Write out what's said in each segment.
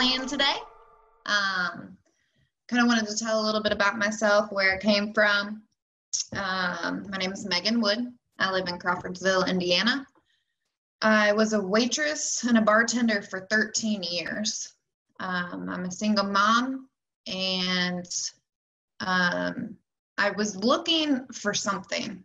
plan today. Um, kind of wanted to tell a little bit about myself, where I came from. Um, my name is Megan Wood. I live in Crawfordsville, Indiana. I was a waitress and a bartender for 13 years. Um, I'm a single mom, and um, I was looking for something.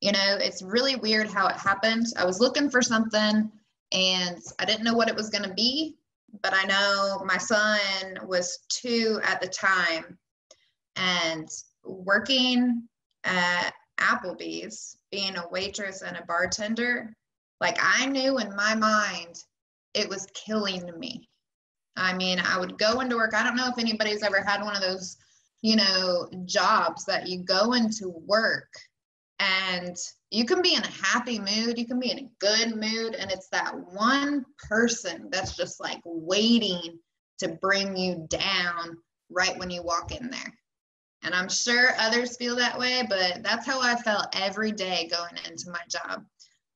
You know, it's really weird how it happened. I was looking for something and I didn't know what it was going to be, but I know my son was two at the time and working at Applebee's, being a waitress and a bartender, like I knew in my mind it was killing me. I mean, I would go into work. I don't know if anybody's ever had one of those, you know, jobs that you go into work and you can be in a happy mood, you can be in a good mood, and it's that one person that's just like waiting to bring you down right when you walk in there. And I'm sure others feel that way, but that's how I felt every day going into my job.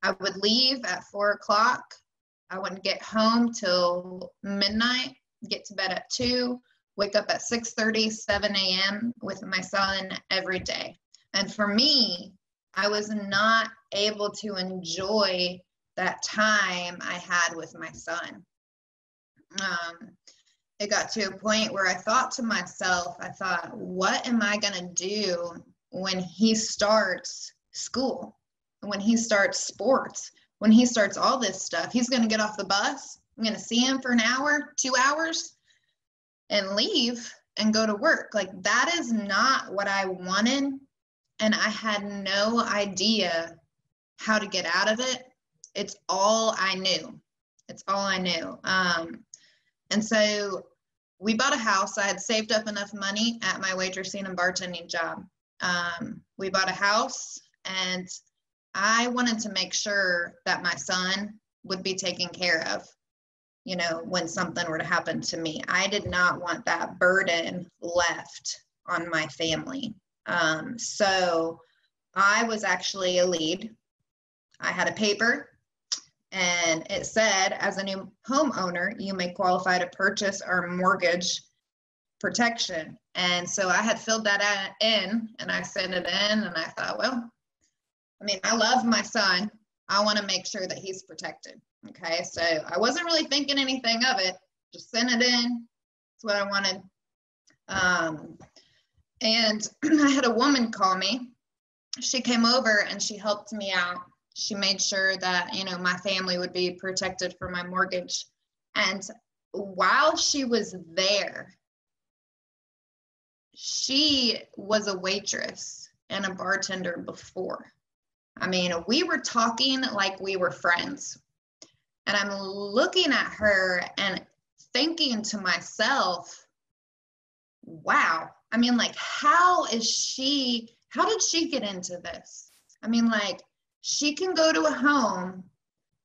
I would leave at four o'clock. I wouldn't get home till midnight, get to bed at two, wake up at 6 30, 7 a.m. with my son every day. And for me, I was not able to enjoy that time I had with my son. Um, it got to a point where I thought to myself, I thought, what am I going to do when he starts school, when he starts sports, when he starts all this stuff? He's going to get off the bus. I'm going to see him for an hour, two hours, and leave and go to work. Like, that is not what I wanted and I had no idea how to get out of it. It's all I knew. It's all I knew. Um, and so we bought a house. I had saved up enough money at my waitressing and bartending job. Um, we bought a house, and I wanted to make sure that my son would be taken care of, you know, when something were to happen to me. I did not want that burden left on my family. Um, so I was actually a lead. I had a paper and it said, as a new homeowner, you may qualify to purchase our mortgage protection. And so I had filled that in and I sent it in and I thought, well, I mean, I love my son. I want to make sure that he's protected. Okay. So I wasn't really thinking anything of it, just sent it in. That's what I wanted. Um, and I had a woman call me. She came over and she helped me out. She made sure that, you know, my family would be protected for my mortgage. And while she was there, she was a waitress and a bartender before. I mean, we were talking like we were friends. And I'm looking at her and thinking to myself, wow, I mean, like, how is she, how did she get into this? I mean, like, she can go to a home,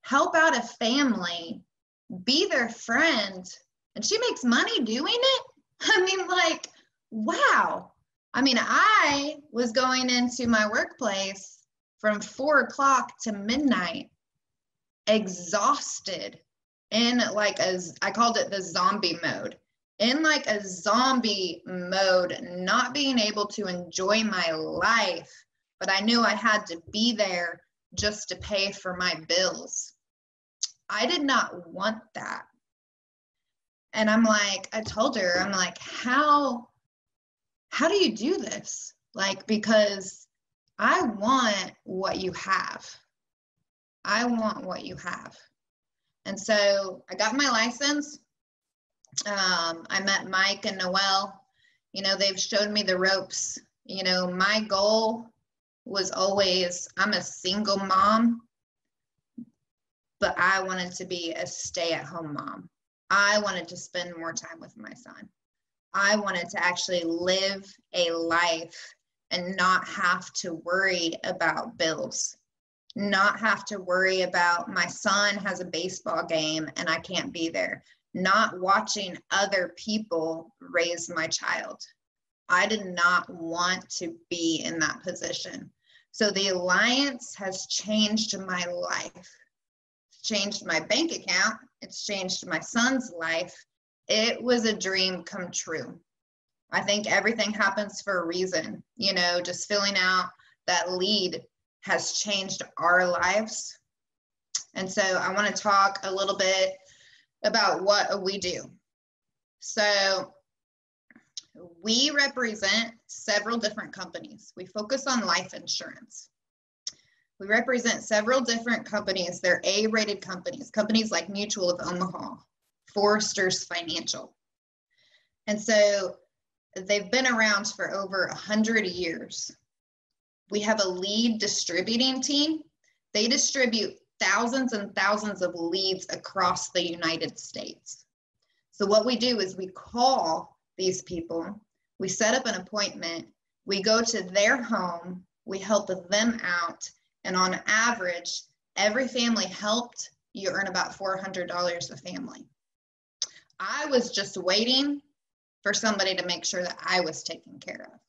help out a family, be their friend, and she makes money doing it. I mean, like, wow. I mean, I was going into my workplace from four o'clock to midnight, exhausted in like a, I called it the zombie mode in like a zombie mode, not being able to enjoy my life, but I knew I had to be there just to pay for my bills. I did not want that. And I'm like, I told her, I'm like, how how do you do this? Like because I want what you have. I want what you have. And so I got my license um, I met Mike and Noel. You know, they've showed me the ropes. You know, my goal was always I'm a single mom, but I wanted to be a stay at home mom. I wanted to spend more time with my son. I wanted to actually live a life and not have to worry about bills, not have to worry about my son has a baseball game and I can't be there, not watching other people raise my child. I did not want to be in that position. So the alliance has changed my life. It's changed my bank account. It's changed my son's life. it was a dream come true. I think everything happens for a reason. You know, just filling out that lead has changed our lives. And so I want to talk a little bit about what we do. So we represent several different companies. We focus on life insurance. We represent several different companies. They're A rated companies, companies like Mutual of Omaha, Foresters Financial. And so they've been around for over 100 years. We have a lead distributing team. They distribute thousands and thousands of leads across the United States. So, what we do is we call these people, we set up an appointment, we go to their home, we help them out, and on average, every family helped, you earn about $400 a family. I was just waiting for somebody to make sure that I was taken care of.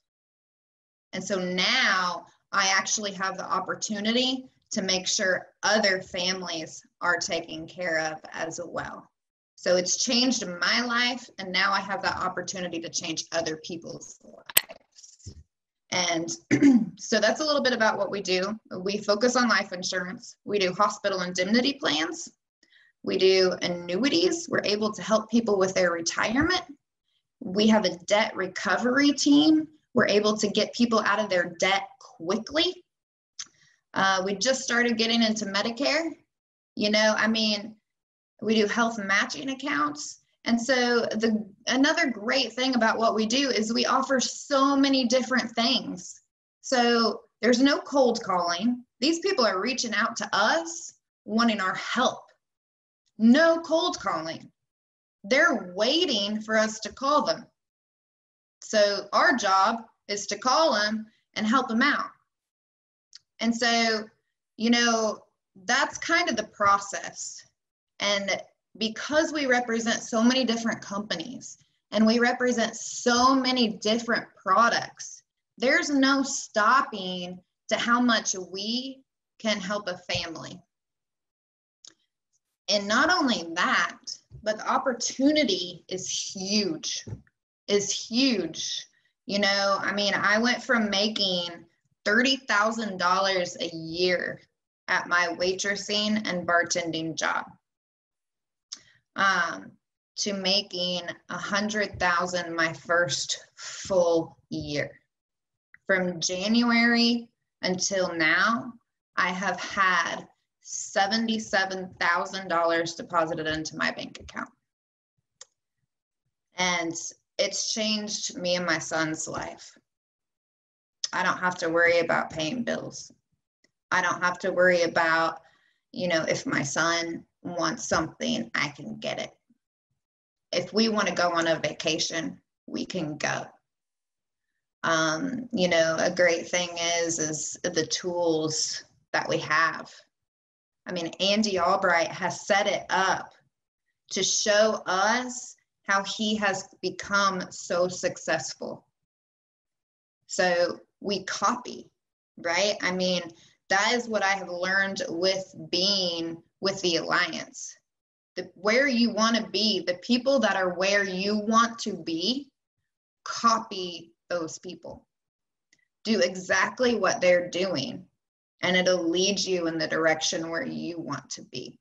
And so now I actually have the opportunity to make sure other families are taken care of as well. So it's changed my life, and now I have that opportunity to change other people's lives. And so that's a little bit about what we do. We focus on life insurance, we do hospital indemnity plans, we do annuities. We're able to help people with their retirement. We have a debt recovery team. We're able to get people out of their debt quickly. Uh, we just started getting into Medicare. You know, I mean, we do health matching accounts. And so the another great thing about what we do is we offer so many different things. So there's no cold calling. These people are reaching out to us wanting our help no cold calling. They're waiting for us to call them. So our job is to call them and help them out. And so, you know, that's kind of the process. And because we represent so many different companies and we represent so many different products, there's no stopping to how much we can help a family. And not only that, but the opportunity is huge, is huge. You know, I mean, I went from making $30,000 a year at my waitressing and bartending job um, to making a hundred thousand my first full year. From January until now, I have had $77,000 deposited into my bank account. And it's changed me and my son's life. I don't have to worry about paying bills. I don't have to worry about, you know, if my son wants something, I can get it. If we want to go on a vacation, we can go. Um, you know, a great thing is is the tools that we have I mean, Andy Albright has set it up to show us how he has become so successful. So we copy, right? I mean, that is what I have learned with being with the Alliance. The, where you want to be, the people that are where you want to be, copy those people. Do exactly what they're doing and it'll lead you in the direction where you want to be.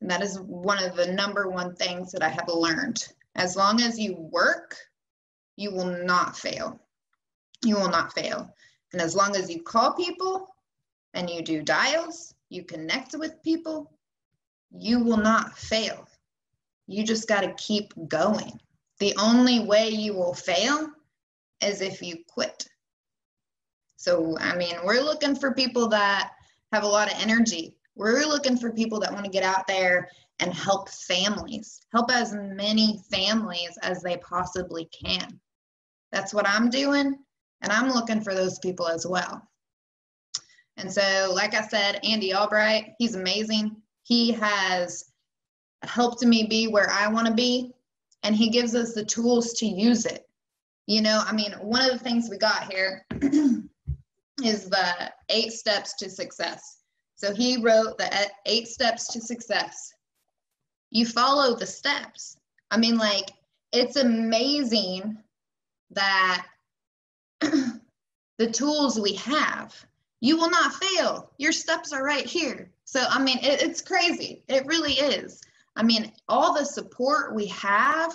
And that is one of the number one things that I have learned. As long as you work, you will not fail. You will not fail. And as long as you call people and you do dials, you connect with people, you will not fail. You just got to keep going. The only way you will fail is if you quit. So, I mean, we're looking for people that have a lot of energy. We're looking for people that want to get out there and help families, help as many families as they possibly can. That's what I'm doing. And I'm looking for those people as well. And so, like I said, Andy Albright, he's amazing. He has helped me be where I want to be, and he gives us the tools to use it. You know, I mean, one of the things we got here is the eight steps to success. So he wrote the eight steps to success. You follow the steps. I mean, like, it's amazing that the tools we have, you will not fail. Your steps are right here. So, I mean, it, it's crazy. It really is. I mean, all the support we have,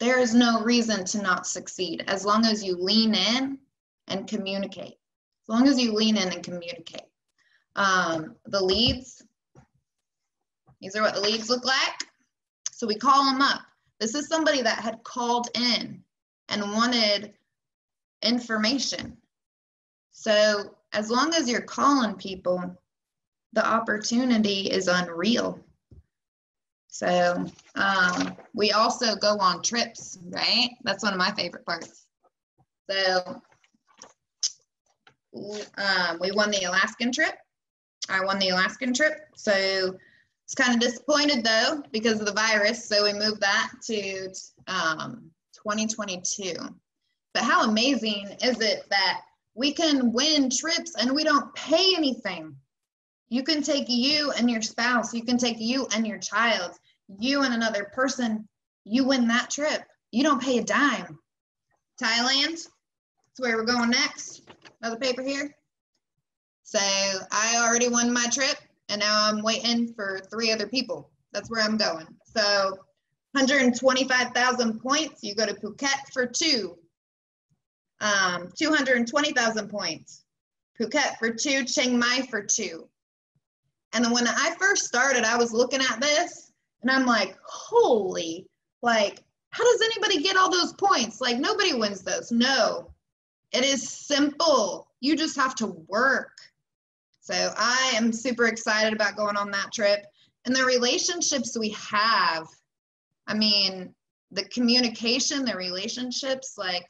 there is no reason to not succeed as long as you lean in and communicate. As long as you lean in and communicate. Um, the leads, these are what the leads look like. So we call them up. This is somebody that had called in and wanted information. So as long as you're calling people, the opportunity is unreal. So um, we also go on trips, right? That's one of my favorite parts. So um, we won the Alaskan trip. I won the Alaskan trip. So it's kind of disappointed though because of the virus. So we moved that to um, 2022. But how amazing is it that we can win trips and we don't pay anything? You can take you and your spouse, you can take you and your child, you and another person, you win that trip. You don't pay a dime. Thailand, that's where we're going next. Another paper here. So I already won my trip and now I'm waiting for three other people. That's where I'm going. So 125,000 points, you go to Phuket for two. Um, 220,000 points. Phuket for two, Chiang Mai for two. And then when I first started, I was looking at this and I'm like, holy, like, how does anybody get all those points? Like, nobody wins those. No, it is simple. You just have to work. So I am super excited about going on that trip. And the relationships we have, I mean, the communication, the relationships, like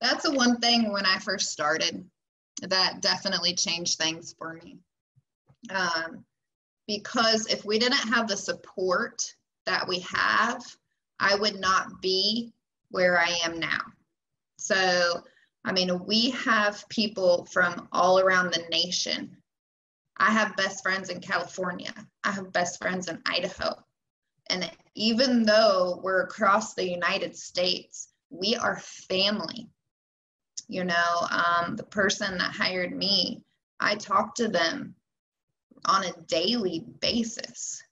that's the one thing when I first started that definitely changed things for me. Um, because if we didn't have the support that we have, I would not be where I am now. So, I mean, we have people from all around the nation I have best friends in California. I have best friends in Idaho. And even though we're across the United States, we are family. You know, um, the person that hired me, I talk to them on a daily basis.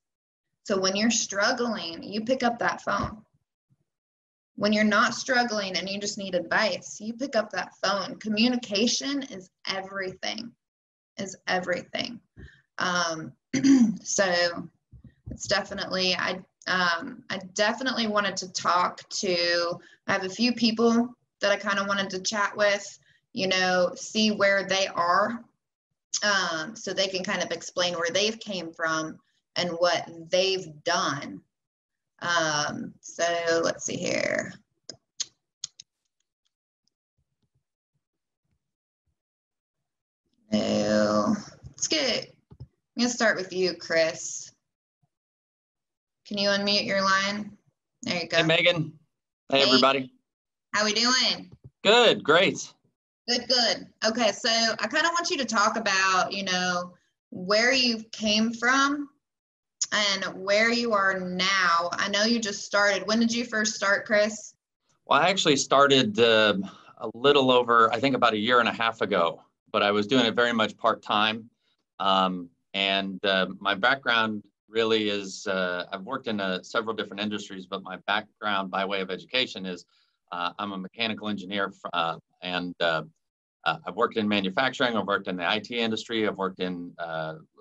So when you're struggling, you pick up that phone. When you're not struggling and you just need advice, you pick up that phone. Communication is everything is everything. Um, so it's definitely, I, um, I definitely wanted to talk to, I have a few people that I kind of wanted to chat with, you know, see where they are um, so they can kind of explain where they've came from and what they've done. Um, so let's see here. So let's get, I'm gonna start with you, Chris. Can you unmute your line? There you go. Hey, Megan. Hey, hey. everybody. How we doing? Good, great. Good, good. Okay, so I kind of want you to talk about, you know, where you came from and where you are now. I know you just started. When did you first start, Chris? Well, I actually started uh, a little over, I think about a year and a half ago but I was doing it very much part time. Um, and uh, my background really is uh, I've worked in uh, several different industries, but my background by way of education is I'm a mechanical engineer uh, and uh, I've worked in manufacturing, I've worked in the IT industry, I've worked in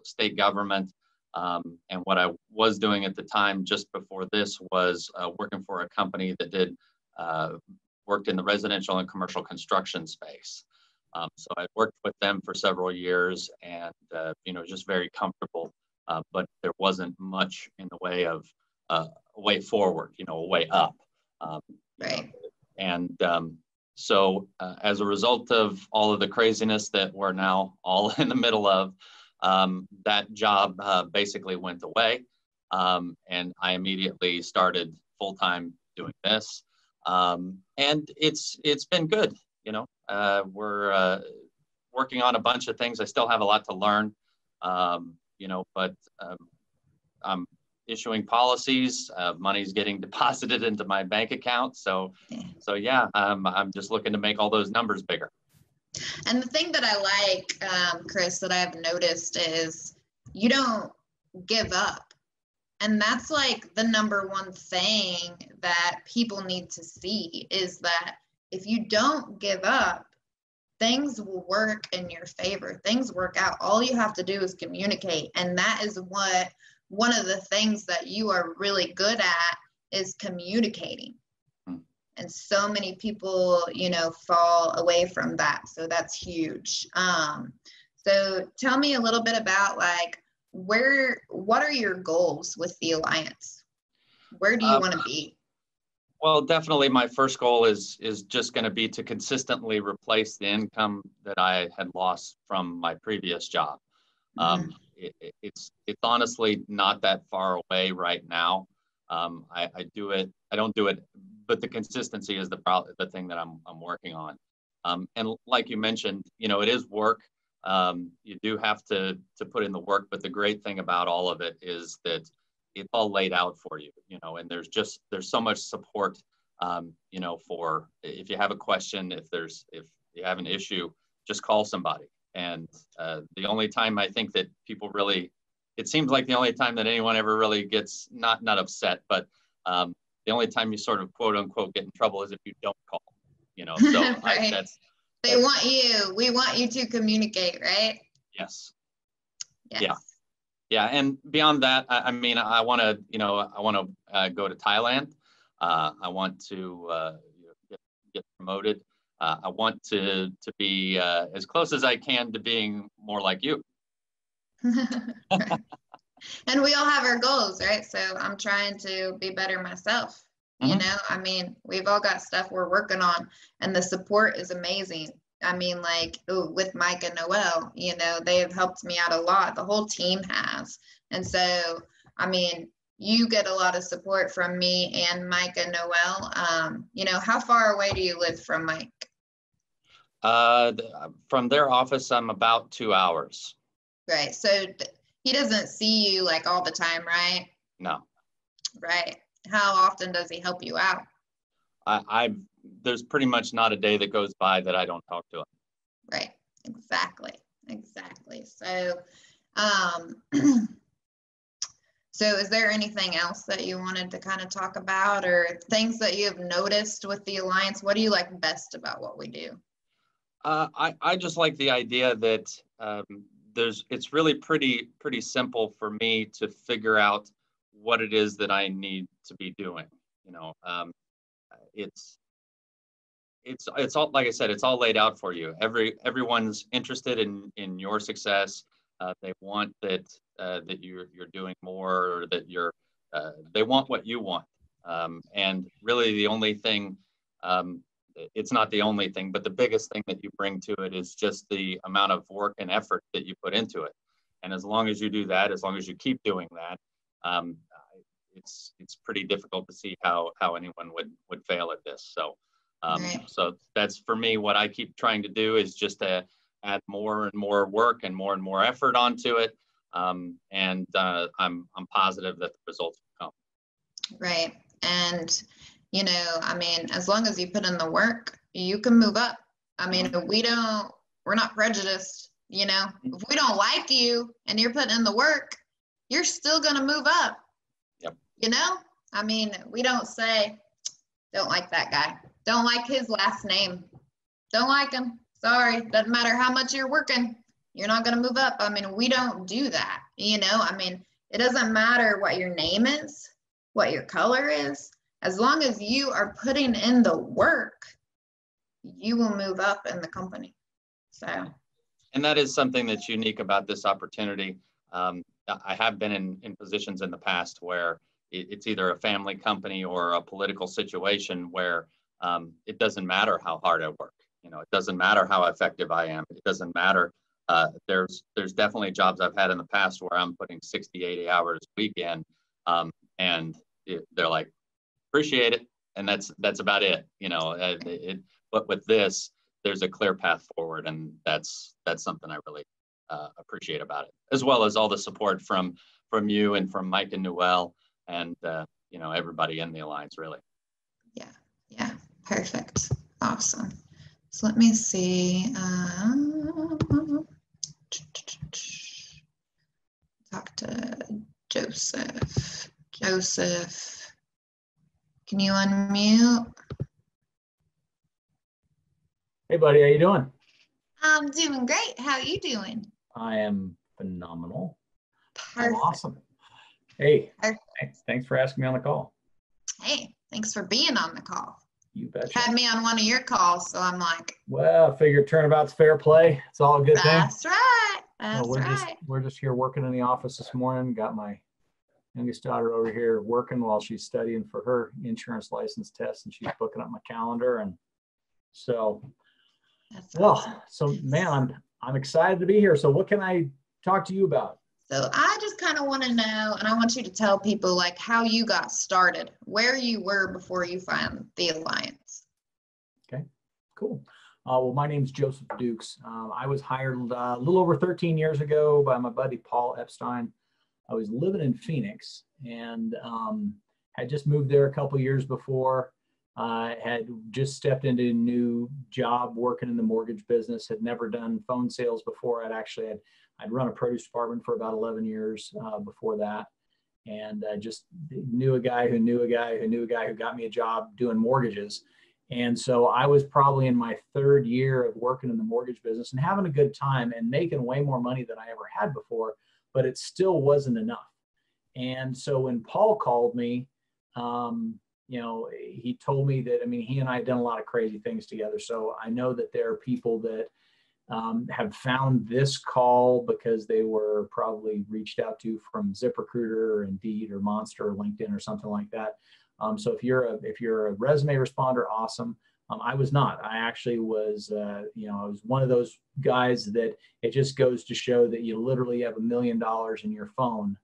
state government. Um, and what I was doing at the time just before this was working for a company that did worked in the residential and commercial construction space. Um, so I worked with them for several years and, uh, you know, just very comfortable, uh, but there wasn't much in the way of uh, a way forward, you know, a way up. Um, right. And um, so uh, as a result of all of the craziness that we're now all in the middle of, um, that job uh, basically went away. Um, and I immediately started full-time doing this. Um, and it's it's been good you know, uh, we're uh, working on a bunch of things. I still have a lot to learn, um, you know, but um, I'm issuing policies. Uh, money's getting deposited into my bank account. So, yeah. so yeah, um, I'm just looking to make all those numbers bigger. And the thing that I like, um, Chris, that I've noticed is you don't give up. And that's like the number one thing that people need to see is that if you don't give up, things will work in your favor. Things work out. All you have to do is communicate. And that is what one of the things that you are really good at is communicating. Hmm. And so many people, you know, fall away from that. So that's huge. Um, so tell me a little bit about like where what are your goals with the alliance? Where do you um, want to be? Well, definitely my first goal is is just going to be to consistently replace the income that I had lost from my previous job. Um, mm-hmm. It, it's it's honestly not that far away right now. Um, I, I, do it. I don't do it, but the consistency is the the thing that I'm I'm working on. Um, and like you mentioned, you know, it is work. Um, you do have to to put in the work, but the great thing about all of it is that it's all laid out for you, you know, and there's just, there's so much support, um, you know, for if you have a question, if there's, if you have an issue, just call somebody. And uh, the only time I think that people really, it seems like the only time that anyone ever really gets not, not upset, but um, the only time you sort of quote unquote get in trouble is if you don't call, you know, so right. I, that's, they that's, want you, we want you to communicate, right? Yes. yes. Yeah yeah and beyond that i, I mean i want to you know i want to uh, go to thailand uh, i want to uh, get, get, promoted uh, i want to to be uh, as close as i can to being more like you and we all have our goals right so i'm trying to be better myself mm-hmm. you know i mean we've all got stuff we're working on and the support is amazing I mean, like ooh, with Mike and Noel, you know, they have helped me out a lot. The whole team has. And so, I mean, you get a lot of support from me and Mike and Noel. Um, you know, how far away do you live from Mike? Uh, from their office, I'm about two hours. Right. So he doesn't see you like all the time, right? No. Right. How often does he help you out? I, I've there's pretty much not a day that goes by that I don't talk to him. Right. Exactly. Exactly. So, um, so is there anything else that you wanted to kind of talk about or things that you have noticed with the Alliance? What do you like best about what we do? Uh, I, I just like the idea that um, there's, it's really pretty, pretty simple for me to figure out what it is that I need to be doing. You know, um, it's, it's it's all like I said, it's all laid out for you. Every everyone's interested in in your success. Uh, they want that uh, that you're you're doing more, or that you're uh, they want what you want. Um, and really, the only thing um, it's not the only thing, but the biggest thing that you bring to it is just the amount of work and effort that you put into it. And as long as you do that, as long as you keep doing that, um, it's it's pretty difficult to see how how anyone would would fail at this. So um, right. So that's for me, what I keep trying to do is just to add more and more work and more and more effort onto it. Um, and uh, I'm, I'm positive that the results will come. Right. And, you know, I mean, as long as you put in the work, you can move up. I mean, we don't, we're not prejudiced, you know, if we don't like you and you're putting in the work, you're still going to move up. Yep. You know, I mean, we don't say, don't like that guy. Don't like his last name. Don't like him. Sorry. Doesn't matter how much you're working. You're not going to move up. I mean, we don't do that. You know, I mean, it doesn't matter what your name is, what your color is. As long as you are putting in the work, you will move up in the company. So, and that is something that's unique about this opportunity. Um, I have been in, in positions in the past where it's either a family company or a political situation where um, it doesn't matter how hard I work. You know, it doesn't matter how effective I am. It doesn't matter. Uh, there's there's definitely jobs I've had in the past where I'm putting 60, 80 hours a weekend, um, and it, they're like, appreciate it, and that's that's about it. You know, it, it, but with this, there's a clear path forward, and that's that's something I really uh, appreciate about it, as well as all the support from from you and from Mike and Noel. and uh, you know everybody in the alliance really. Yeah, yeah, perfect, awesome. So let me see. Um, talk to Joseph. Joseph, can you unmute? Hey, buddy, how you doing? I'm doing great. How are you doing? I am phenomenal. Perfect. I'm awesome. Hey, Perfect. thanks, thanks for asking me on the call. Hey, thanks for being on the call. You bet. Had me on one of your calls, so I'm like, Well, I figure turnabout's fair play. It's all a good thing. that's right. Well, That's we're just right. we're just here working in the office this morning. Got my youngest daughter over here working while she's studying for her insurance license test, and she's booking up my calendar. And so, That's well, awesome. so man, I'm I'm excited to be here. So, what can I talk to you about? So I just kind of want to know, and I want you to tell people like how you got started, where you were before you found the alliance. Okay cool. Uh, well, my name is Joseph Dukes. Um, I was hired uh, a little over 13 years ago by my buddy Paul Epstein. I was living in Phoenix and um, had just moved there a couple years before. Uh, had just stepped into a new job working in the mortgage business. Had never done phone sales before. I'd actually had I'd run a produce department for about 11 years uh, before that, and uh, just knew a guy who knew a guy who knew a guy who got me a job doing mortgages. And so I was probably in my third year of working in the mortgage business and having a good time and making way more money than I ever had before, but it still wasn't enough. And so when Paul called me, um, you know, he told me that, I mean, he and I had done a lot of crazy things together. So I know that there are people that um, have found this call because they were probably reached out to from ZipRecruiter or Indeed or Monster or LinkedIn or something like that. Um, so if you're a if you're a resume responder, awesome. Um, I was not. I actually was. Uh, you know, I was one of those guys that it just goes to show that you literally have a million dollars in your phone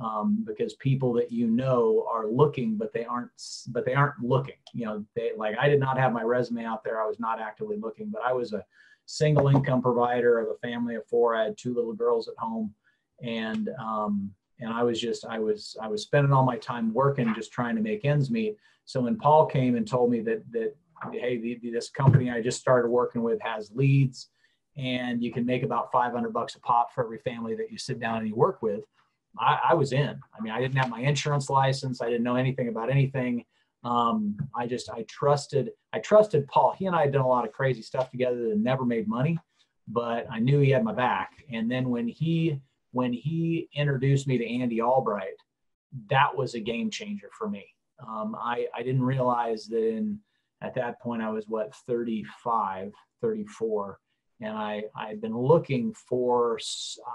um, because people that you know are looking, but they aren't. But they aren't looking. You know, they like I did not have my resume out there. I was not actively looking, but I was a single income provider of a family of four. I had two little girls at home, and um, and I was just I was I was spending all my time working, just trying to make ends meet. So when Paul came and told me that that hey, the, this company I just started working with has leads, and you can make about 500 bucks a pop for every family that you sit down and you work with. I, I was in. I mean, I didn't have my insurance license. I didn't know anything about anything. Um, I just I trusted I trusted Paul. He and I had done a lot of crazy stuff together that never made money, but I knew he had my back. And then when he when he introduced me to Andy Albright, that was a game changer for me. Um, I, I didn't realize that in, at that point I was what 35, 34, and I I'd been looking for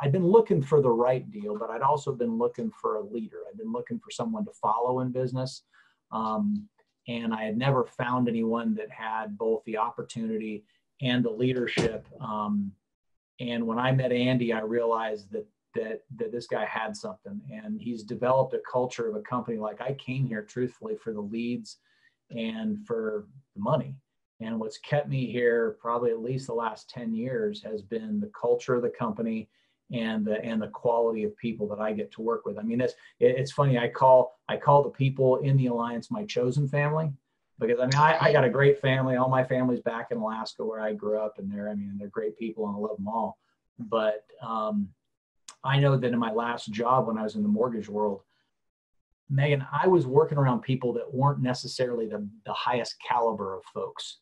I'd been looking for the right deal, but I'd also been looking for a leader. I'd been looking for someone to follow in business, um, and I had never found anyone that had both the opportunity and the leadership. Um, and when I met Andy, I realized that that that this guy had something and he's developed a culture of a company like I came here truthfully for the leads and for the money. And what's kept me here probably at least the last 10 years has been the culture of the company and the and the quality of people that I get to work with. I mean, it's it's funny. I call I call the people in the alliance my chosen family because I mean I, I got a great family. All my family's back in Alaska where I grew up, and they're I mean they're great people and I love them all. But um, I know that in my last job when I was in the mortgage world, Megan, I was working around people that weren't necessarily the, the highest caliber of folks.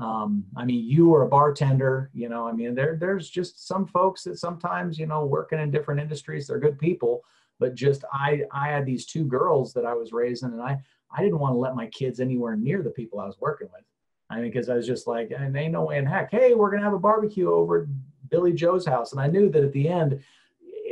Um, I mean, you were a bartender, you know, I mean, there, there's just some folks that sometimes, you know, working in different industries, they're good people, but just, I, I had these two girls that I was raising and I, I didn't want to let my kids anywhere near the people I was working with. I mean, because I was just like, and ain't no way in heck, hey, we're going to have a barbecue over at Billy Joe's house. And I knew that at the end,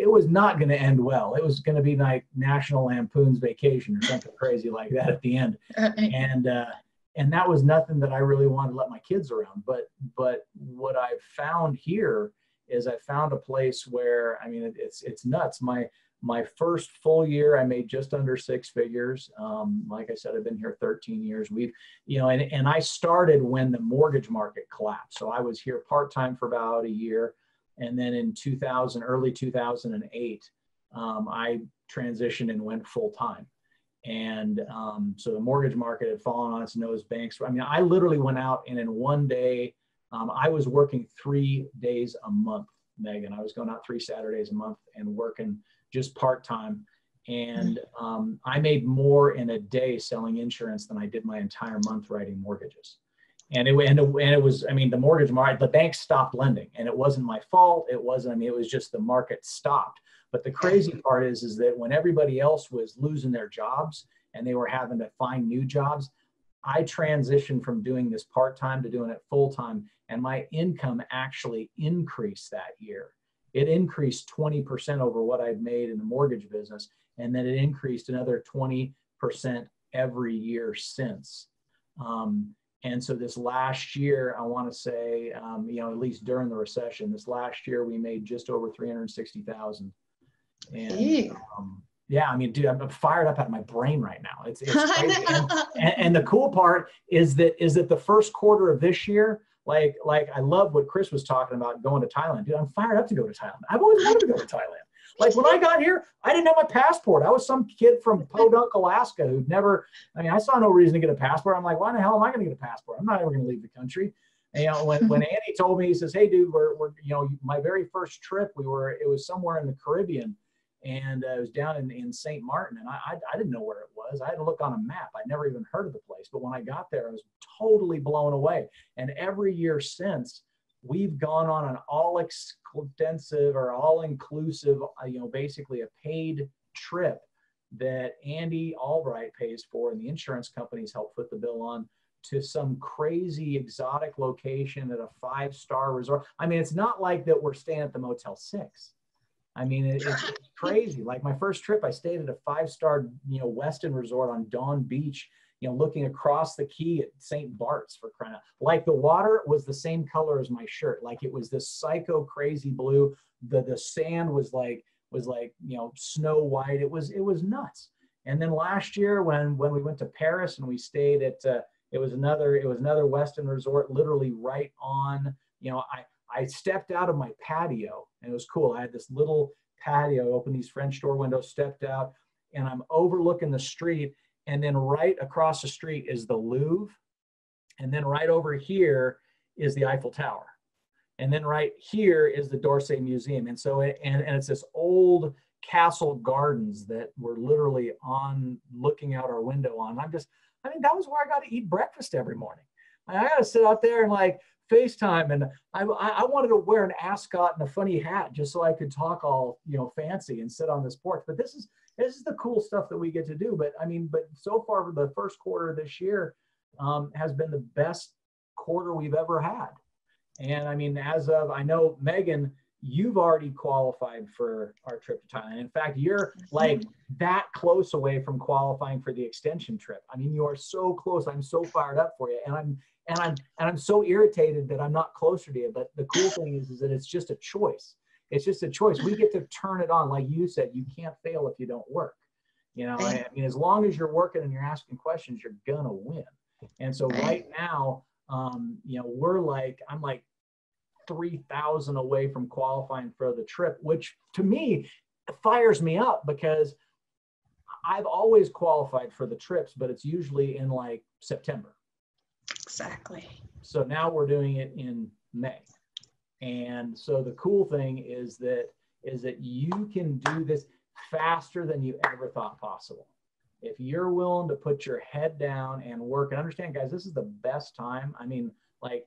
it was not going to end well. It was going to be like National Lampoon's Vacation or something crazy like that at the end. And uh, and that was nothing that I really wanted to let my kids around. But but what I've found here is I found a place where I mean it, it's it's nuts. My my first full year, I made just under six figures. Um, like I said, I've been here 13 years. We've, you know, and, and I started when the mortgage market collapsed. So I was here part time for about a year and then in 2000 early 2008 um, i transitioned and went full time And um, so the mortgage market had fallen on its nose. Banks, I mean, I literally went out and in one day, um, I was working three days a month, Megan. I was going out three Saturdays a month and working just part time. And um, I made more in a day selling insurance than I did my entire month writing mortgages. And it, and it, and it was, I mean, the mortgage market, the bank stopped lending and it wasn't my fault. It wasn't, I mean, it was just the market stopped. But the crazy part is, is that when everybody else was losing their jobs and they were having to find new jobs, I transitioned from doing this part time to doing it full time, and my income actually increased that year. It increased 20% over what I'd made in the mortgage business, and then it increased another 20% every year since. Um, and so this last year, I want to say, um, you know, at least during the recession, this last year we made just over 360,000 and um, yeah, I mean, dude, I'm fired up out of my brain right now. It's, it's crazy. and, and, and, the cool part is that is that the first quarter of this year, like like I love what Chris was talking about going to Thailand. Dude, I'm fired up to go to Thailand. I've always wanted to go to Thailand. Like when I got here, I didn't have my passport. I was some kid from Podunk, Alaska, who'd never. I mean, I saw no reason to get a passport. I'm like, why the hell am I going to get a passport? I'm not ever going to leave the country. And, you know, when, when Andy told me, he says, "Hey, dude, we're, we're you know, my very first trip, we were it was somewhere in the Caribbean." and uh, it was down in, in St. Martin, and I, I, I didn't know where it was. I had to look on a map. I'd never even heard of the place, but when I got there, I was totally blown away. And every year since, we've gone on an all extensive or all inclusive, uh, you know, basically a paid trip that Andy Albright pays for, and the insurance companies help foot the bill on to some crazy exotic location at a five star resort. I mean, it's not like that we're staying at the Motel Six I mean, it, it's, it's crazy. Like my first trip, I stayed at a five-star, you know, Westin resort on Dawn Beach, you know, looking across the key at St. Bart's for crying out. Like the water was the same color as my shirt. Like it was this psycho crazy blue. The the sand was like was like you know snow white. It was it was nuts. And then last year when when we went to Paris and we stayed at uh, it was another it was another Westin resort, literally right on. You know, I I stepped out of my patio and it was cool. I had this little patio, opened these French door windows, stepped out, and I'm overlooking the street. And then right across the street is the Louvre. And then right over here is the Eiffel Tower. And then right here is the d'Orsay Museum. And so, it, and, and it's this old castle gardens that we're literally on looking out our window on. I'm just, I mean, that was where I got to eat breakfast every morning. I got to sit out there and like FaceTime, and I, I wanted to wear an ascot and a funny hat just so I could talk all you know fancy and sit on this porch. But this is this is the cool stuff that we get to do. But I mean, but so far the first quarter this year um, has been the best quarter we've ever had. And I mean, as of I know Megan, you've already qualified for our trip to Thailand. In fact, you're like that close away from qualifying for the extension trip. I mean, you are so close. I'm so fired up for you, and I'm and I'm and I'm so irritated that I'm not closer to you. But the cool thing is, is that it's just a choice. It's just a choice. We get to turn it on, like you said. You can't fail if you don't work. You know, I mean, as long as you're working and you're asking questions, you're gonna win. And so right now, um, you know, we're like, I'm like three thousand away from qualifying for the trip, which to me fires me up because I've always qualified for the trips, but it's usually in like September. Exactly. So now we're doing it in May. And so the cool thing is that is that you can do this faster than you ever thought possible. If you're willing to put your head down and work and understand, guys, this is the best time. I mean, like,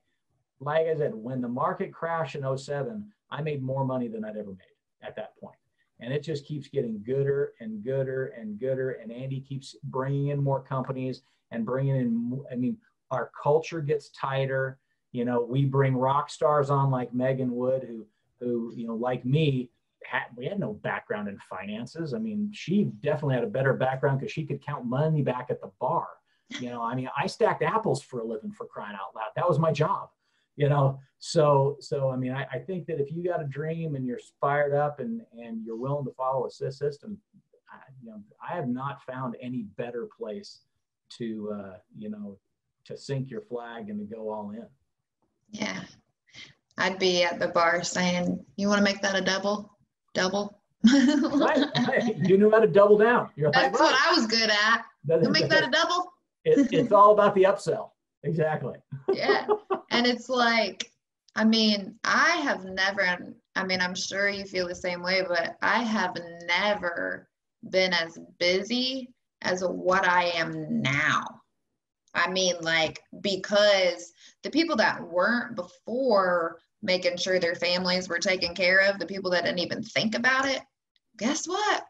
like I said, when the market crashed in 07, I made more money than I'd ever made at that point. And it just keeps getting gooder and gooder and gooder. And Andy keeps bringing in more companies and bringing in, I mean, our culture gets tighter. You know, we bring rock stars on like Megan Wood, who, who you know, like me, had, we had no background in finances. I mean, she definitely had a better background because she could count money back at the bar. You know, I mean, I stacked apples for a living for crying out loud. That was my job. You know, so so I mean, I, I think that if you got a dream and you're fired up and and you're willing to follow a system, I, you know, I have not found any better place to uh, you know to sink your flag and to go all in. Yeah. I'd be at the bar saying, You want to make that a double? Double? right, right. You knew how to double down. You're That's like, what right. I was good at. That- make that a double. it, it's all about the upsell. Exactly. Yeah. and it's like, I mean, I have never, I mean, I'm sure you feel the same way, but I have never been as busy as what I am now. I mean, like, because the people that weren't before making sure their families were taken care of, the people that didn't even think about it, guess what?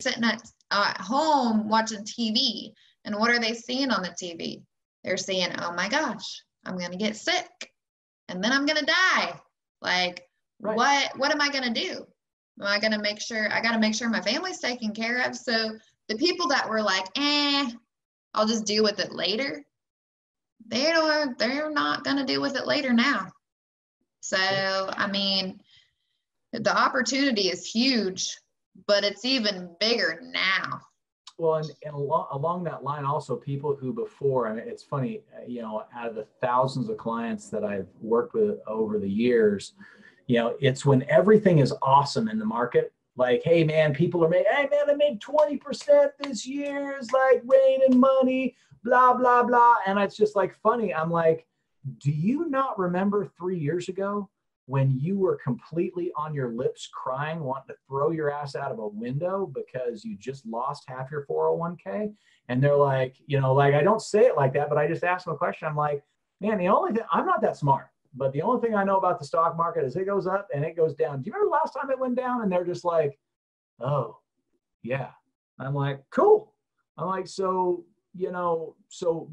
Sitting at, uh, at home watching TV. And what are they seeing on the TV? They're seeing, oh my gosh, I'm going to get sick and then I'm going to die. Like, Right. what, what am I going to do? Am I going to make sure, I got to make sure my family's taken care of. So the people that were like, eh, I'll just deal with it later. They don't, they're not going to deal with it later now. So, I mean, the opportunity is huge, but it's even bigger now. Well, and, and along, along that line, also people who before, I mean, it's funny, you know, out of the thousands of clients that I've worked with over the years, you know, it's when everything is awesome in the market. Like, hey man, people are making, hey man, I made 20% this year. It's like raining money, blah, blah, blah. And it's just like funny. I'm like, do you not remember three years ago when you were completely on your lips crying, wanting to throw your ass out of a window because you just lost half your 401k? And they're like, you know, like I don't say it like that, but I just ask them a question. I'm like, man, the only thing I'm not that smart, but the only thing I know about the stock market is it goes up and it goes down. Do you remember last time it went down? And they're just like, oh, yeah. I'm like, cool. I'm like, so, you know, so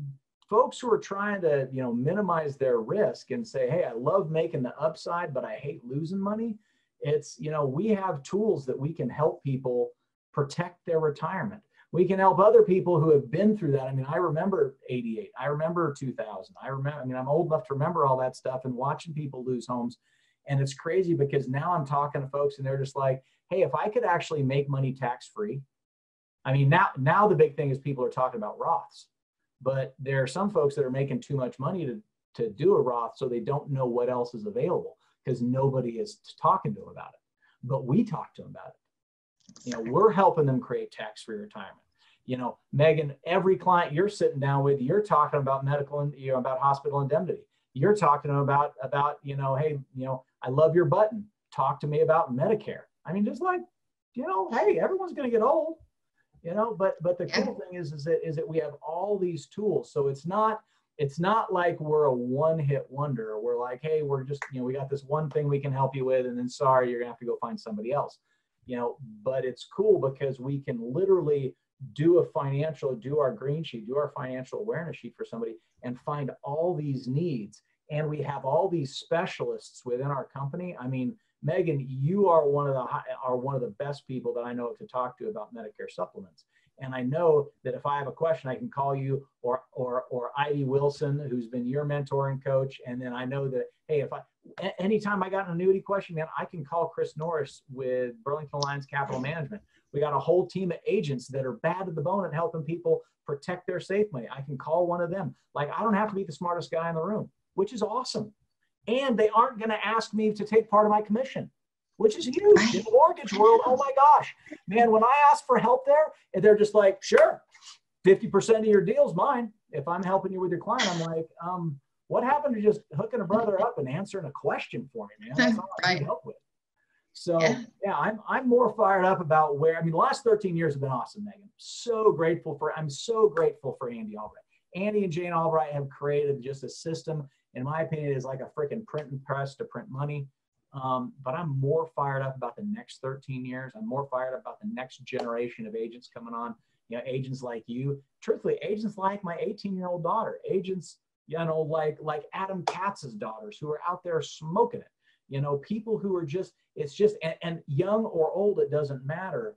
folks who are trying to you know minimize their risk and say hey i love making the upside but i hate losing money it's you know we have tools that we can help people protect their retirement we can help other people who have been through that i mean i remember 88 i remember 2000 i remember i mean i'm old enough to remember all that stuff and watching people lose homes and it's crazy because now i'm talking to folks and they're just like hey if i could actually make money tax free i mean now now the big thing is people are talking about roths but there are some folks that are making too much money to, to do a Roth, so they don't know what else is available because nobody is talking to them about it. But we talk to them about it. You know, we're helping them create tax-free retirement. You know, Megan, every client you're sitting down with, you're talking about medical and you know about hospital indemnity. You're talking about about you know, hey, you know, I love your button. Talk to me about Medicare. I mean, just like, you know, hey, everyone's going to get old you know but but the cool thing is is that is that we have all these tools so it's not it's not like we're a one hit wonder we're like hey we're just you know we got this one thing we can help you with and then sorry you're gonna have to go find somebody else you know but it's cool because we can literally do a financial do our green sheet do our financial awareness sheet for somebody and find all these needs and we have all these specialists within our company i mean Megan, you are one of the are one of the best people that I know to talk to about Medicare supplements. And I know that if I have a question, I can call you or or or Ivy Wilson, who's been your mentoring coach. And then I know that hey, if I anytime I got an annuity question, man, I can call Chris Norris with Burlington Alliance Capital Management. We got a whole team of agents that are bad to the bone at helping people protect their safe money. I can call one of them. Like I don't have to be the smartest guy in the room, which is awesome. And they aren't going to ask me to take part of my commission which is huge in the mortgage world. Oh my gosh. Man when i ask for help there and they're just like sure. 50% of your deal's mine. If i'm helping you with your client i'm like um, what happened to just hooking a brother up and answering a question for me man? That's all i need help with so yeah. yeah, I'm I'm more fired up about where I mean the last 13 years have been awesome, Megan. So grateful for I'm so grateful for Andy Albright. Andy and Jane Albright have created just a system in my opinion, is like a freaking print and press to print money. Um, but I'm more fired up about the next 13 years. I'm more fired up about the next generation of agents coming on. You know, agents like you. Truthfully, agents like my 18 year old daughter. Agents, you know, like like Adam Katz's daughters who are out there smoking it. You know, people who are just it's just and, and young or old, it doesn't matter.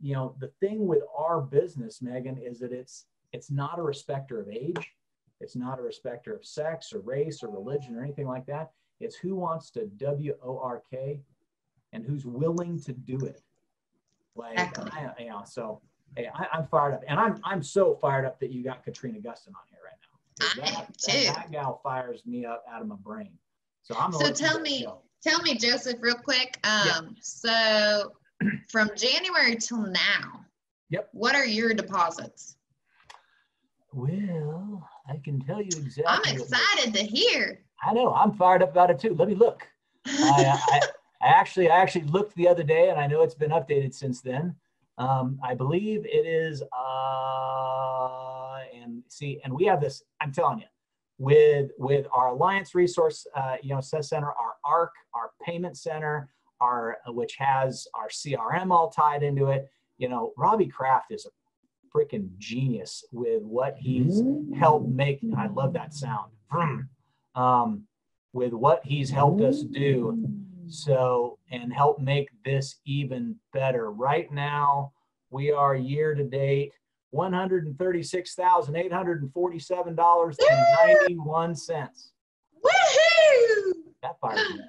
You know, the thing with our business, Megan, is that it's it's not a respecter of age it's not a respecter of sex or race or religion or anything like that. It's who wants to W O R K and who's willing to do it. Like, I, you know, so hey, I, am fired up, and I'm I'm so fired up that you got Katrina Gustin on here right now. That, that, that, gal fires me up out of my brain. So I'm. So tell me, tell me, Joseph, real quick. Um, Yeah. so from January till now. Yep. What are your deposits? Well, I can tell you exactly. I'm excited to hear. I know. I'm fired up about it too. Let me look. I, I, I actually, I actually looked the other day, and I know it's been updated since then. Um, I believe it is. Uh, and see, and we have this. I'm telling you, with with our Alliance Resource, uh, you know, Center, our ARC, our Payment Center, our uh, which has our CRM all tied into it. You know, Robbie Kraft is a freaking genius with what he's helped make. I love that sound. Um, with what he's helped us do so and help make this even better right now we are year to date $136,847.91 Woohoo! that fires me.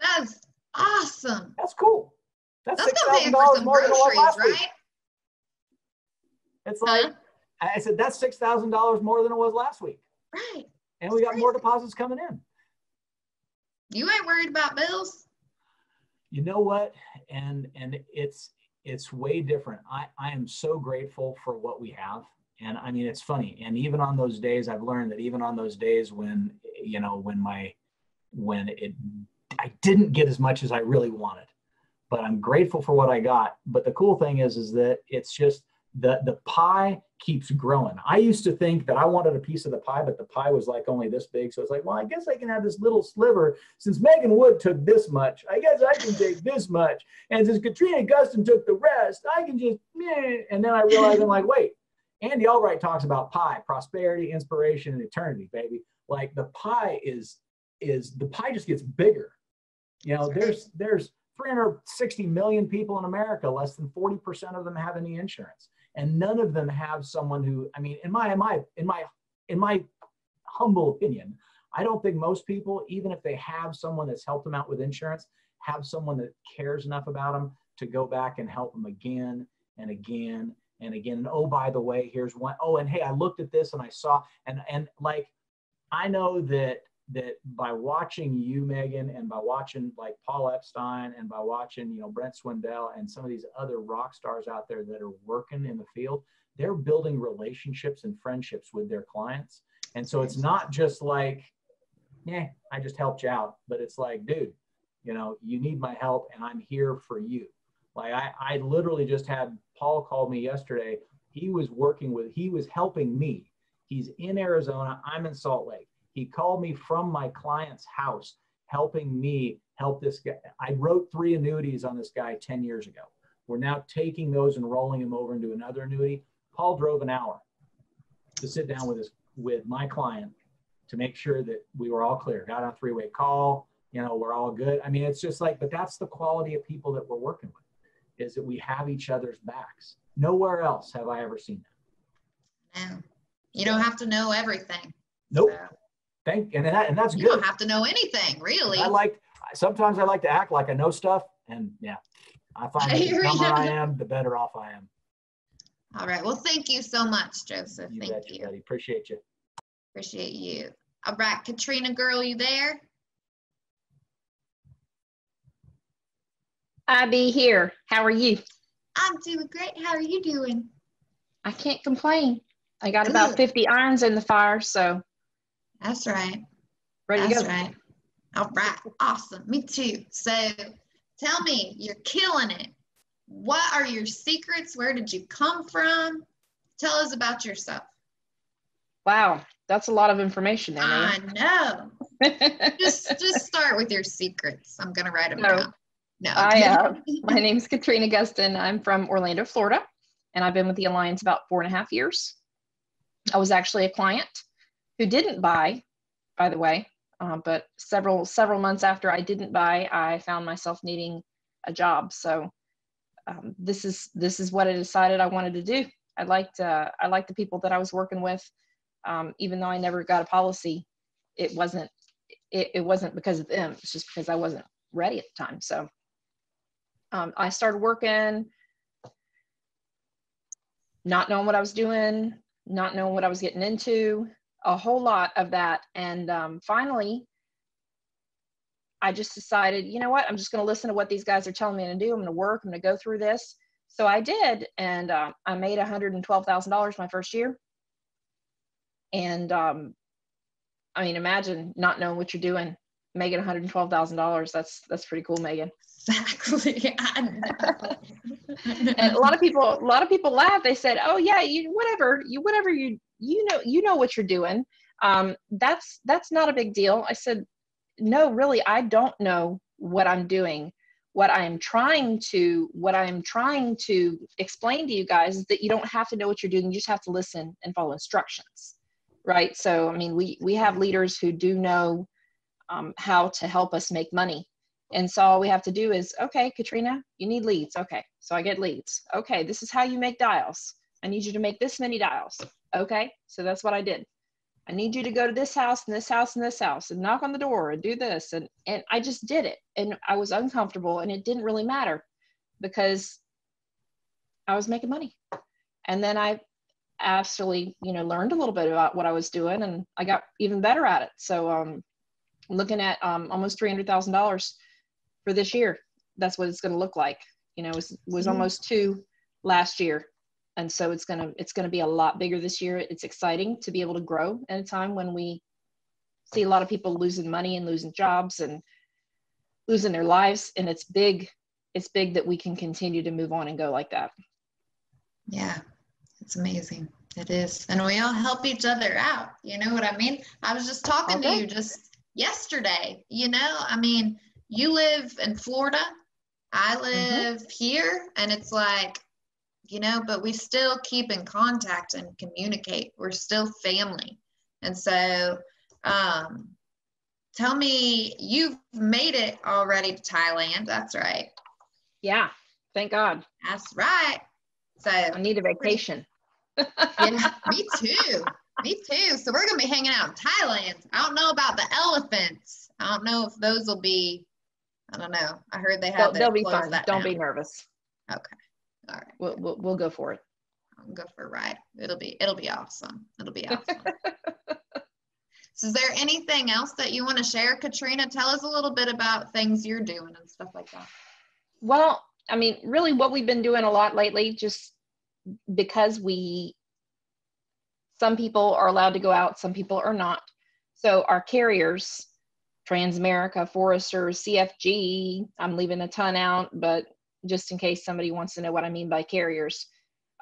That's awesome. that's cool that's That's gonna pay for $6,000 some more than it was groceries, last week right? it's like Huh? I said that's $6,000 more than it was last week Right. and we got more deposits coming in You ain't worried about bills? you know what and and it's it's way different. I i am so grateful for what we have. And i mean it's funny. And even on those days i've learned that even on those days when you know when my when it i didn't get as much as i really wanted but i'm grateful for what i got. But the cool thing is is that it's just the the pie keeps growing. I used to think that i wanted a piece of the pie but the pie was like only this big. So it's like well i guess i can have this little sliver. Since megan wood took this much i guess i can take this much. And since katrina guston took the rest i can just meh. and then i realized i'm like wait andy albright talks about pie prosperity inspiration and eternity baby. Like the pie is is the pie just gets bigger. You know there's there's 360 million people in america. Less than 40% of them have any insurance and none of them have someone who i mean in my in my in my in my humble opinion i don't think most people even if they have someone that's helped them out with insurance have someone that cares enough about them to go back and help them again and again and again. And oh by the way here's one oh and hey i looked at this and i saw and and like i know that that by watching you megan and by watching like paul epstein and by watching you know brent swindell and some of these other rock stars out there that are working in the field they're building relationships and friendships with their clients. And so it's not just like yeah i just helped you out but it's like dude you know you need my help and i'm here for you. Like i i literally just had paul called me yesterday. He was working with he was helping me. He's in arizona. I'm in salt lake he called me from my client's house helping me help this guy. I wrote three annuities on this guy 10 years ago. We're now taking those and rolling them over into another annuity. Paul drove an hour to sit down with his with my client to make sure that we were all clear. Got on a three-way call you know we're all good. I mean it's just like but that's the quality of people that we're working with is that we have each other's backs. Nowhere else have i ever seen that. No. You don't have to know everything. nope. So, thank and that and that's good. you good don't have to know anything, really. i like sometimes i like to act like i know stuff and yeah i find that Here the we dumber i am the better off i am All right. Well, thank you so much, Joseph. you thank betcha, you. buddy appreciate you Appreciate you. All right, Katrina girl, you there? I be here. How are you? I'm doing great. How are you doing? I can't complain. I got about 50 irons in the fire, so That's right. ready That's to go. right. All right. Awesome. Me too. So tell me, you're killing it. What are your secrets? Where did you come from? Tell us about yourself. Wow, that's a lot of information there, I know. Just just start with your secrets. I'm gonna write them No. down. No. I, uh, My name is Katrina Guston. I'm from Orlando, Florida, and I've been with the Alliance about four and a half years. I was actually a client who didn't buy, by the way, uh, but several several months after I didn't buy, I found myself needing a job. So um, this is this is what I decided I wanted to do. I liked uh, I liked the people that I was working with, um, even though I never got a policy. It wasn't it, it wasn't because of them. It's just because I wasn't ready at the time. So um, I started working, not knowing what I was doing, not knowing what I was getting into, a whole lot of that. And um, finally, I just decided, you know what, I'm just going to listen to what these guys are telling me to do. I'm going to work. I'm going to go through this. So I did, and um, I made $112,000 my first year. And um, I mean, imagine not knowing what you're doing, making $112,000. That's that's pretty cool, Megan. Exactly. and a lot of people, a lot of people laugh. They said, "Oh yeah, you whatever, you whatever you you know you know what you're doing." Um, that's that's not a big deal. I said, "No, really, I don't know what I'm doing." what i'm trying to what i'm trying to explain to you guys is that you don't have to know what you're doing. You just have to listen and follow instructions right? So i mean we we have leaders who do know um, how to help us make money. And so all we have to do is okay katrina you need leads. Okay. So i get leads. Okay this is how you make dials. I need you to make this many dials okay so that's what i did I need you to go to this house and this house and this house and knock on the door and do this. And, and I just did it. And I was uncomfortable and it didn't really matter because I was making money. And then I actually, you know, learned a little bit about what I was doing and I got even better at it. So um, looking at um, almost $300,000 for this year, that's what it's going to look like. You know, it was, was mm-hmm. almost two last year and so it's going to it's going to be a lot bigger this year. It's exciting to be able to grow at a time when we see a lot of people losing money and losing jobs and losing their lives. And it's big it's big that we can continue to move on and go like that. Yeah it's amazing. It is. And we all help each other out. You know what i mean? I was just talking okay. to you just yesterday. You know i mean you live in florida. I mm-hmm. live mm-hmm. here. And it's like you know, but we still keep in contact and communicate. We're still family. And so, um, tell me, you've made it already to Thailand. That's right. Yeah. Thank God. That's right. So I need a vacation. yeah, me too. Me too. So we're gonna be hanging out in Thailand. I don't know about the elephants. I don't know if those will be. I don't know. I heard they have. They'll, they'll be fun. Don't down. be nervous. Okay. All right. We'll, we'll, we'll go for it. I'll go for a ride. It'll be it'll be awesome. It'll be awesome. so is there anything else that you want to share, Katrina? Tell us a little bit about things you're doing and stuff like that. Well, I mean, really what we've been doing a lot lately, just because we some people are allowed to go out, some people are not. So our carriers, Transamerica, Forester, CFG, I'm leaving a ton out, but just in case somebody wants to know what I mean by carriers.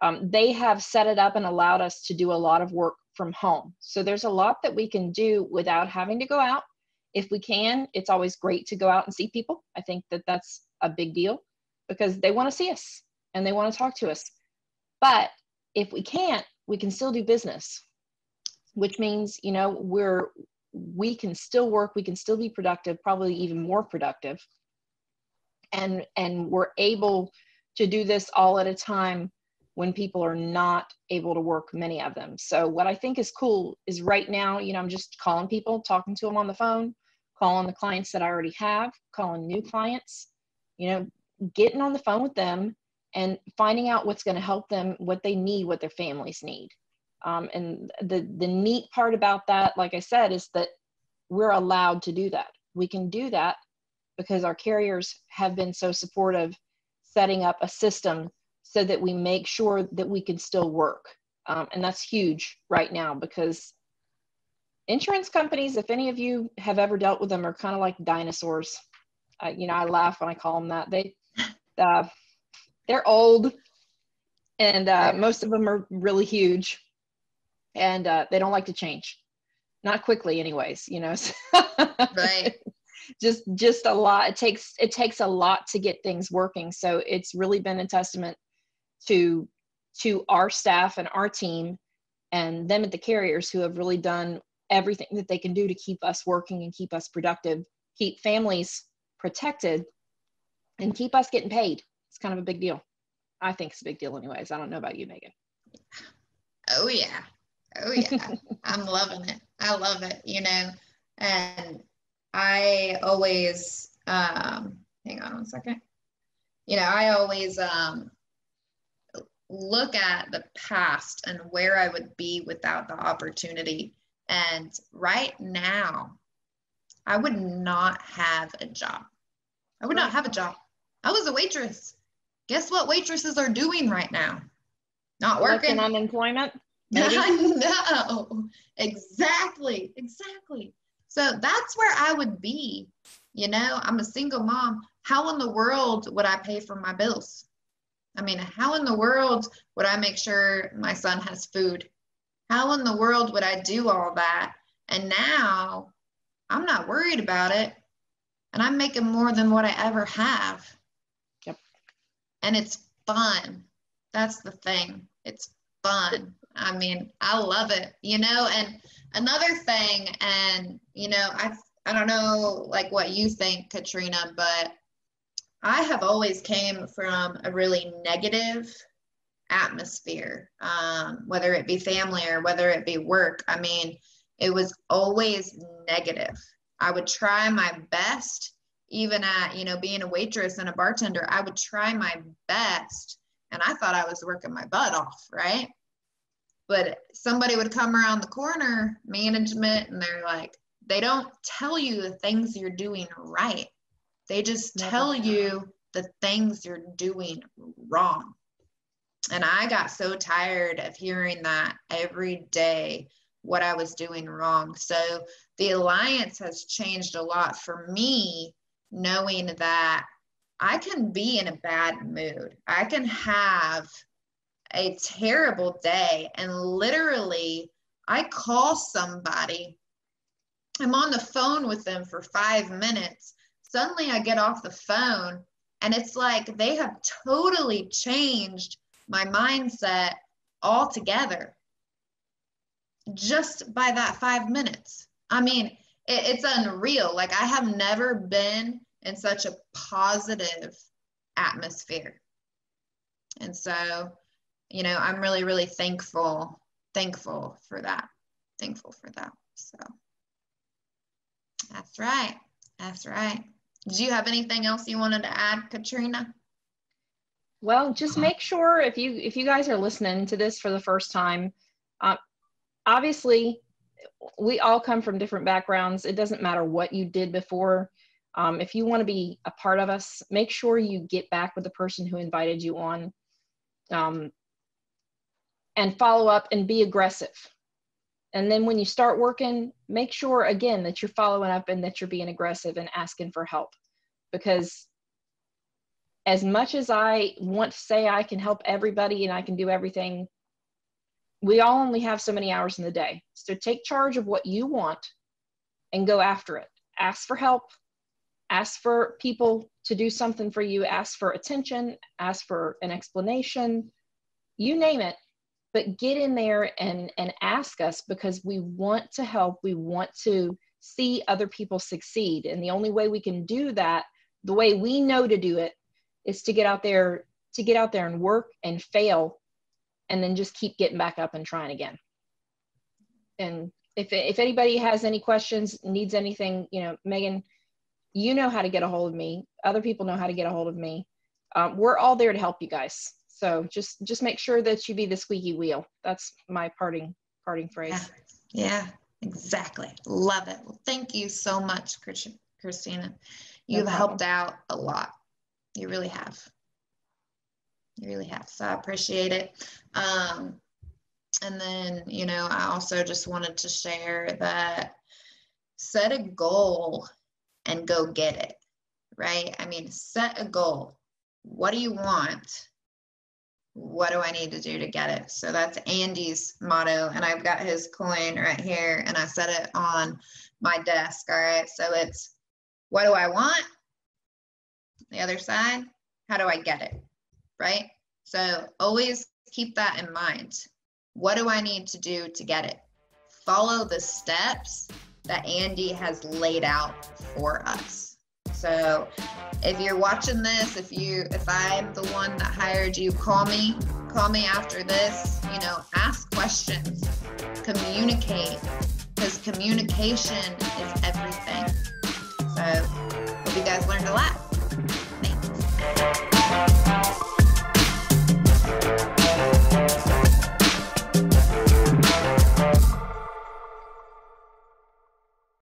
Um, they have set it up and allowed us to do a lot of work from home. So there's a lot that we can do without having to go out. If we can, it's always great to go out and see people. I think that that's a big deal because they want to see us and they want to talk to us. But if we can't, we can still do business, which means, you know, we're we can still work, we can still be productive, probably even more productive and and we're able to do this all at a time when people are not able to work many of them. So what i think is cool is right now you know i'm just calling people talking to them on the phone calling the clients that i already have calling new clients you know getting on the phone with them and finding out what's going to help them what they need what their families need. Um, and the the neat part about that like i said is that we're allowed to do that. We can do that because our carriers have been so supportive setting up a system so that we make sure that we can still work. Um, and that's huge right now because insurance companies, if any of you have ever dealt with them, are kind of like dinosaurs. Uh, you know, I laugh when I call them that. They, uh, they're old, and uh, most of them are really huge, and uh, they don't like to change. Not quickly, anyways. You know. right just just a lot. It takes it takes a lot to get things working. So it's really been a testament to to our staff and our team and them at the carriers who have really done everything that they can do to keep us working and keep us productive keep families protected and keep us getting paid. It's kind of a big deal. I think it's a big deal anyways. I don't know about you megan. Oh yeah. Oh yeah. I'm loving it. I love it you know and I always, um, hang on one second. You know, I always um, look at the past and where I would be without the opportunity. And right now, I would not have a job. I would not have a job. I was a waitress. Guess what waitresses are doing right now? Not working. Collecting unemployment. Know. Exactly. Exactly. So that's where I would be. You know, I'm a single mom. How in the world would I pay for my bills? I mean, how in the world would I make sure my son has food? How in the world would I do all that? And now I'm not worried about it. And I'm making more than what I ever have. Yep. And it's fun. That's the thing. It's fun. I mean, I love it, you know, and another thing, and you know, I I don't know like what you think, Katrina, but I have always came from a really negative atmosphere, um, whether it be family or whether it be work. I mean, it was always negative. I would try my best, even at, you know, being a waitress and a bartender, I would try my best. And I thought I was working my butt off, right? But somebody would come around the corner, management, and they're like, they don't tell you the things you're doing right. They just Never. tell you the things you're doing wrong. And I got so tired of hearing that every day, what I was doing wrong. So the alliance has changed a lot for me, knowing that I can be in a bad mood. I can have a terrible day, and literally, I call somebody. I'm on the phone with them for five minutes. Suddenly, I get off the phone, and it's like they have totally changed my mindset altogether just by that five minutes. I mean, it, it's unreal. Like, I have never been in such a positive atmosphere. And so, you know, I'm really, really thankful, thankful for that. Thankful for that. So that's right. That's right. Do you have anything else you wanted to add, Katrina? Well, just make sure if you if you guys are listening to this for the first time, uh, obviously we all come from different backgrounds. It doesn't matter what you did before. Um, if you want to be a part of us, make sure you get back with the person who invited you on, um, and follow up and be aggressive. And then when you start working, make sure again that you're following up and that you're being aggressive and asking for help, because as much as I want to say I can help everybody and I can do everything, we all only have so many hours in the day. So take charge of what you want and go after it. Ask for help, ask for people to do something for you, ask for attention, ask for an explanation, you name it. But get in there and, and ask us because we want to help. We want to see other people succeed. And the only way we can do that, the way we know to do it, is to get out there to get out there and work and fail and then just keep getting back up and trying again and if, if anybody has any questions needs anything you know megan you know how to get a hold of me other people know how to get a hold of me um, we're all there to help you guys so just just make sure that you be the squeaky wheel that's my parting parting phrase Yeah, yeah exactly. Love it. Well, thank you so much, Christi- Christina. You've problem. helped out a lot. You really have. You really have. So I appreciate it. Um, and then, you know, I also just wanted to share that set a goal and go get it, right? I mean, set a goal. What do you want? What do I need to do to get it? So that's Andy's motto. And I've got his coin right here and I set it on my desk. All right. So it's what do I want? The other side, how do I get it? Right? So always keep that in mind. What do I need to do to get it? Follow the steps that Andy has laid out for us. So if you're watching this, if you if I'm the one that hired you, call me. Call me after this. You know, ask questions, communicate, because communication is everything. So hope you guys learned a lot.